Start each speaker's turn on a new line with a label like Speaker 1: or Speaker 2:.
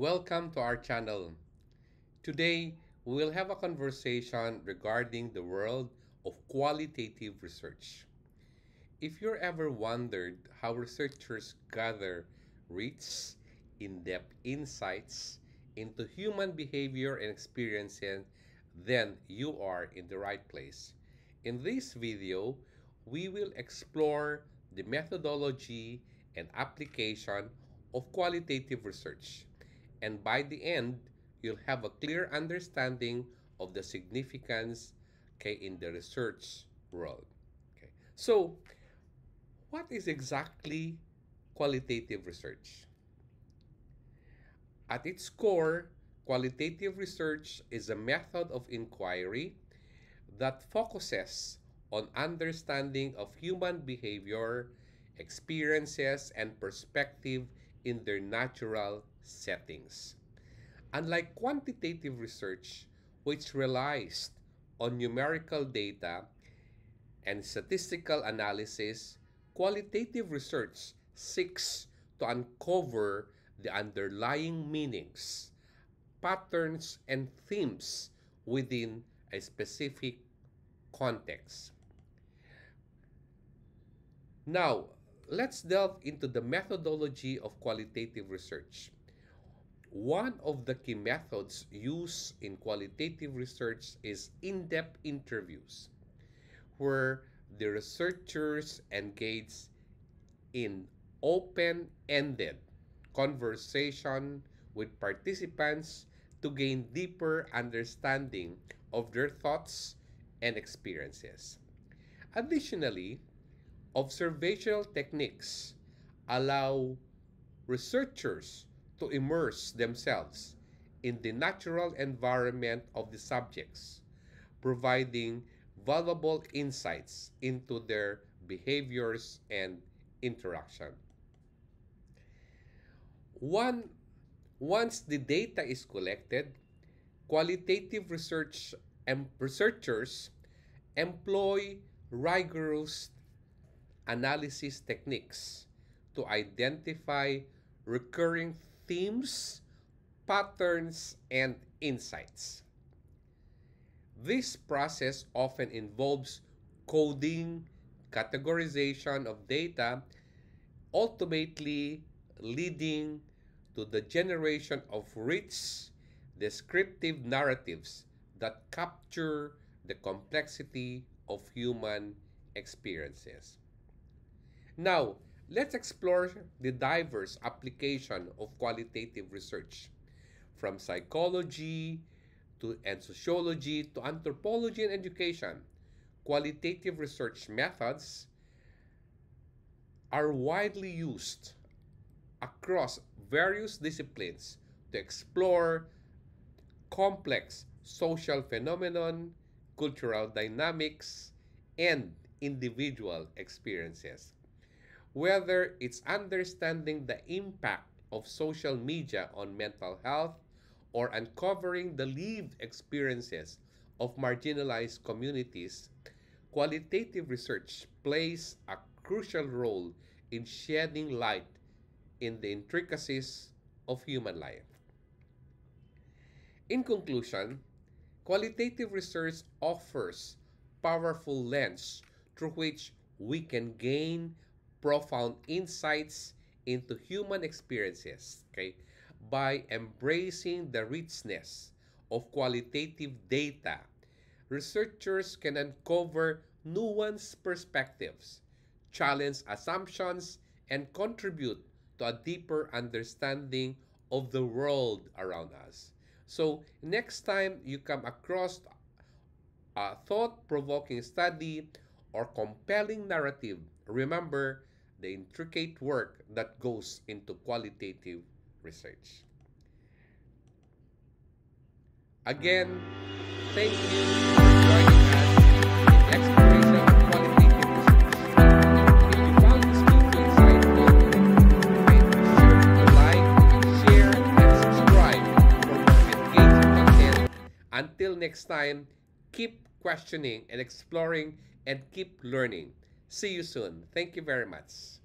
Speaker 1: Welcome to our channel. Today, we will have a conversation regarding the world of qualitative research. If you're ever wondered how researchers gather rich, in-depth insights into human behavior and experiences, then you are in the right place. In this video, we will explore the methodology and application of qualitative research. And by the end, you'll have a clear understanding of the significance okay, in the research world. Okay. So, what is exactly qualitative research? At its core, qualitative research is a method of inquiry that focuses on understanding of human behavior, experiences, and perspective in their natural settings. Unlike quantitative research, which relies on numerical data and statistical analysis, qualitative research seeks to uncover the underlying meanings, patterns, and themes within a specific context. Now, let's delve into the methodology of qualitative research. One of the key methods used in qualitative research is in-depth interviews, where the researchers engage in open-ended conversation with participants to gain deeper understanding of their thoughts and experiences. Additionally, observational techniques allow researchers to immerse themselves in the natural environment of the subjects, providing valuable insights into their behaviors and interaction. One, once the data is collected, qualitative research and researchers employ rigorous analysis techniques to identify recurring themes, patterns, and insights. This process often involves coding, categorization of data, ultimately leading to the generation of rich, descriptive narratives that capture the complexity of human experiences. Now, let's explore the diverse application of qualitative research from psychology to and sociology to anthropology and education. Qualitative research methods are widely used across various disciplines to explore complex social phenomenon, cultural dynamics, and individual experiences. Whether it's understanding the impact of social media on mental health or uncovering the lived experiences of marginalized communities, qualitative research plays a crucial role in shedding light in the intricacies of human life. In conclusion, qualitative research offers powerful lens through which we can gain profound insights into human experiences okay, by embracing the richness of qualitative data. Researchers can uncover nuanced perspectives, challenge assumptions, and contribute to a deeper understanding of the world around us. So, next time you come across a thought-provoking study or compelling narrative, remember the intricate work that goes into qualitative research. Again, thank you for joining us in exploration of qualitative research. If you found this video insightful, make sure to like, share, and subscribe for more engaging content. Until next time, keep questioning and exploring and keep learning. See you soon. Thank you very much.